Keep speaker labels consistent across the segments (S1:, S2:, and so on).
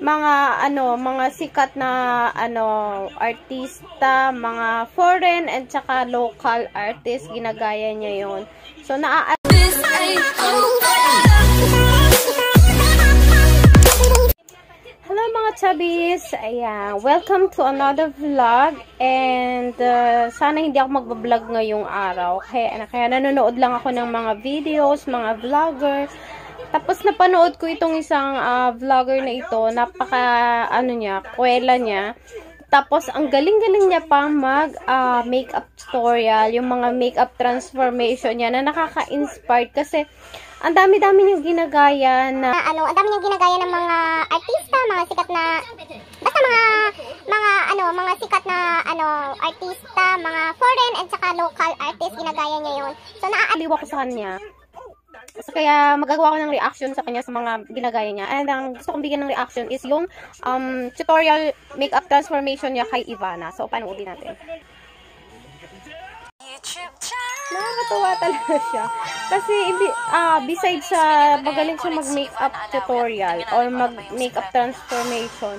S1: mga ano, mga sikat na ano artista, mga foreign and saka local artist ginagaya niya 'yon. So naa Hello mga chubbies! Ayan, welcome to another vlog and uh, sana hindi ako magbablog ngayong araw. Kaya, kaya nanonood lang ako ng mga videos, mga vlogger. Tapos napanood ko itong isang uh, vlogger na ito, napaka ano niya, kwela niya. Tapos ang galing-galing niya pang mag uh, makeup tutorial, yung mga makeup transformation niya na nakaka-inspired kasi ang dami-dami niyang ginagaya na
S2: ano, ang dami niyang ginagaya ng mga artista, mga sikat na basta mga mga ano, mga sikat na ano, artista, mga foreign and saka local artist ginagaya niya 'yon. So
S1: naaaliw ako sa kanya. So, kaya magagawa ko ng reaction sa kanya sa mga ginagaya niya. And ang gusto kong bigyan ng reaction is yung um, tutorial makeup transformation niya kay Ivana. So, panoodin natin. Nakakatuwa talaga siya. Kasi, uh, besides sa magaling siya mag-makeup tutorial or mag-makeup transformation,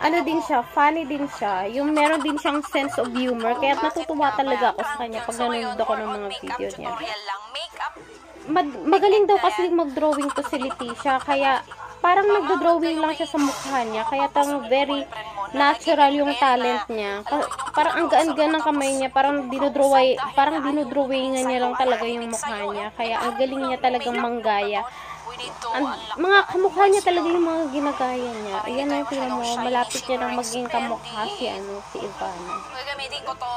S1: ano din siya, funny din siya. Yung meron din siyang sense of humor. Kaya natutuwa talaga ako sa kanya pag nanonood ako ng mga video niya. Mag magaling daw kasi mag-drawing to si Leticia. Kaya parang nagdo-drawing lang siya sa mukha niya. Kaya tang very natural yung talent niya. Parang ang gaan-gaan ng kamay niya, parang dinodraway, parang dinodrawingan niya lang talaga yung mukha niya. Kaya ang galing niya talagang manggaya. Ang, mga kamukha niya talaga yung mga ginagaya niya. Ayan na yung mo, malapit niya nang maging kamukha si, ano, si Ivana.
S3: Gagamitin ko to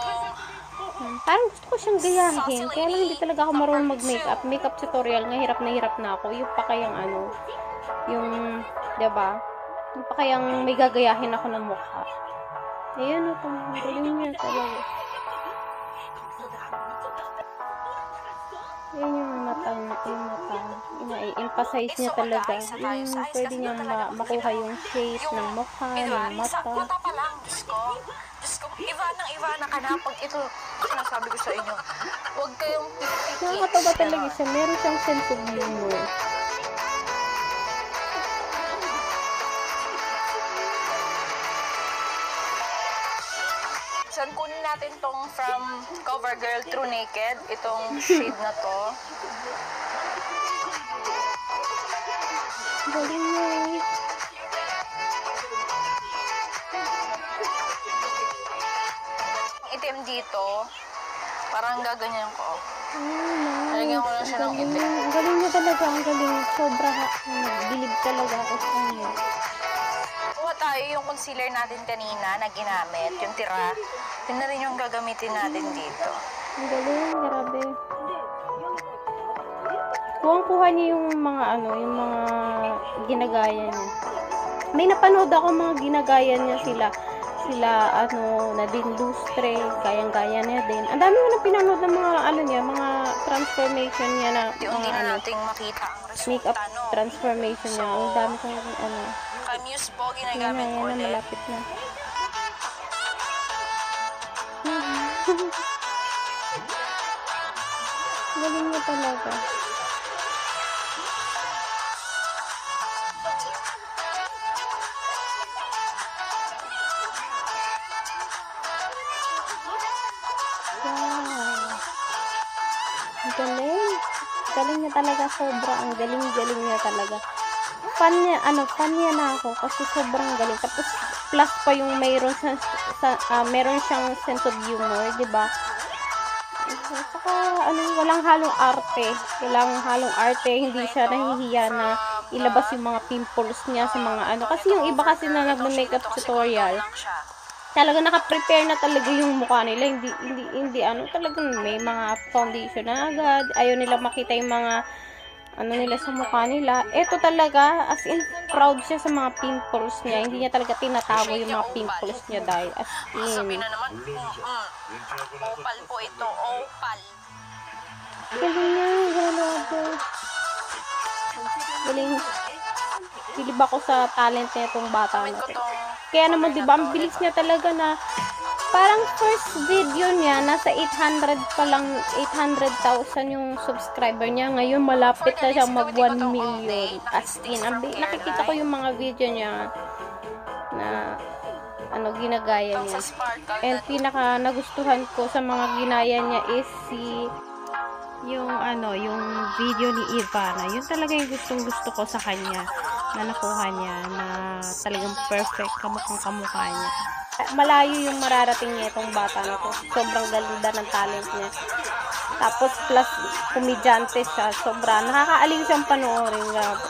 S1: Hmm, parang gusto ko siyang gayahin. Kaya lang hindi talaga ako marunong mag-makeup. Makeup tutorial nga, hirap na hirap na ako. Yung pa kayang ano, yung, ba diba? Yung pa kayang may gagayahin ako ng mukha. Ayan o, ito. Galing niya talaga. Ayan yung mata, yung mata. Ina-emphasize niya talaga. Yung pwede niyang ma makuha yung shape ng mukha, ng mata.
S3: Mata pa lang, Diyos ko. Diyos ko, iba nang iba na ka na. Pag ito, sinasabi ko sa inyo, huwag kayong pipikit.
S1: Nakakatawa talaga siya. Meron siyang sense of humor.
S3: Saan kunin natin tong from CoverGirl True Naked, itong shade na to.
S1: Galing mo.
S3: Itim dito, parang gaganyan ko. Nalagyan ko lang siya ng itim.
S1: Galing niya talaga. Ang galing. Sobra ha. Nagbilib talaga ako sa kanya.
S3: Tayo yung concealer natin kanina na ginamit, yung tira. Yun na rin yung gagamitin natin dito.
S1: Ang galing. Grabe. Kuhang-kuha niya yung mga ano, yung mga ginagaya niya. May napanood ako mga ginagaya niya sila sila ano na din lustre kayang-gaya niya din ang dami ko na pinanood ng mga ano niya mga transformation niya na mga
S3: na
S1: ano
S3: nating makita ang resulta,
S1: makeup
S3: no?
S1: transformation niya ang dami ko ano
S3: Po,
S1: yan na
S3: ko
S1: yan na
S3: ulit.
S1: malapit na galing niya talaga Wow. Galing. Galing niya talaga sobra. Ang galing-galing niya talaga. Fan niya, ano, fan niya na ako kasi sobrang galing. Tapos, plus pa yung mayroon sa, sa ah, meron siyang sense of humor, di ba? Saka, ano, walang halong arte. Walang halong arte. Hindi siya nahihiya na ilabas yung mga pimples niya sa mga ano. Kasi yung iba kasi na nag-makeup tutorial, talaga naka-prepare na talaga yung mukha nila. Hindi, hindi, hindi, ano, talagang may mga foundation na agad. Ayaw nila makita yung mga, ano nila sa mukha nila. Ito talaga, as in, proud siya sa mga pimples niya. Hindi niya talaga tinatago yung mga pimples niya dahil as
S3: Sabi
S1: in.
S3: na naman, mm, mm. opal po ito, opal.
S1: Galing niya, grabe. Galing. Bilib ako sa talent niya itong bata na to. Kaya naman, di ba, ang bilis niya talaga na parang first video niya, nasa 800 pa lang, 800,000 yung subscriber niya. Ngayon, malapit na siya mag 1 million. As in, nakikita ko yung mga video niya na ano, ginagaya niya. And pinaka nagustuhan ko sa mga ginaya niya is si yung ano, yung video ni Ivana. Yun talaga yung gustong gusto ko sa kanya na nakuha niya na talagang perfect kamukhang kamukha niya. Malayo yung mararating niya itong bata na to. Sobrang ganda ng talent niya. Tapos plus komedyante siya. Sobra. Nakakaaliw siyang panoorin. Grabe.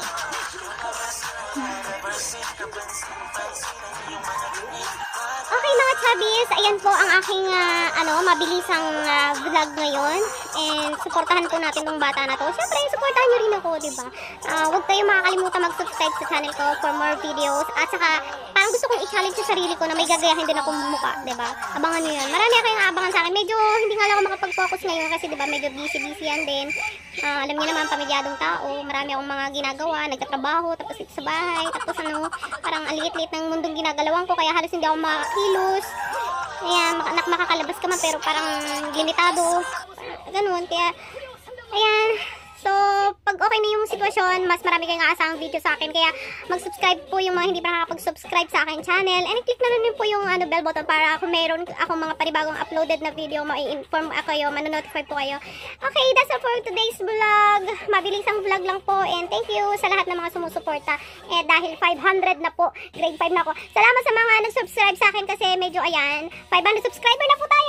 S2: Okay mga chubbies, ayan po ang aking ah, ano, mabilisang ah, vlog ngayon. And supportahan po natin tong bata na to. Siyempre, supportahan nyo rin ako, di ba? Ah, huwag kayong makakalimutan mag-subscribe sa channel ko for more videos. At saka, parang gusto kong i-challenge sa sarili ko na may gagayahin din akong mukha, di ba? Abangan nyo yan. Marami kayong abangan sa akin. Medyo hindi nga lang ako makapag-focus ngayon kasi di ba medyo busy-busy yan din. Ah, alam niyo naman, pamilyadong tao. Marami akong mga ginagawa, nagtatrabaho, tapos dito sa bahay, tapos ano, parang ang liit-liit ng mundong ginagalawan ko, kaya halos hindi ako makakilos. Ayan, mak- nak makakalabas ka man, pero parang limitado. Ganun, kaya, ayan, So, pag okay na yung sitwasyon, mas marami kayong aasahang video sa akin. Kaya, mag-subscribe po yung mga hindi pa nakakapag-subscribe sa akin channel. And click na rin po yung ano, bell button para kung mayroon akong mga panibagong uploaded na video, ma-inform ako kayo, manonotify po kayo. Okay, that's all for today's vlog. Mabilis ang vlog lang po. And thank you sa lahat ng mga sumusuporta. Eh, dahil 500 na po, grade 5 na ako. Salamat sa mga nag-subscribe sa akin kasi medyo ayan, 500 subscriber na po tayo.